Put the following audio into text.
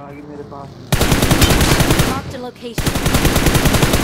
आगे मेरे पास Marked a location.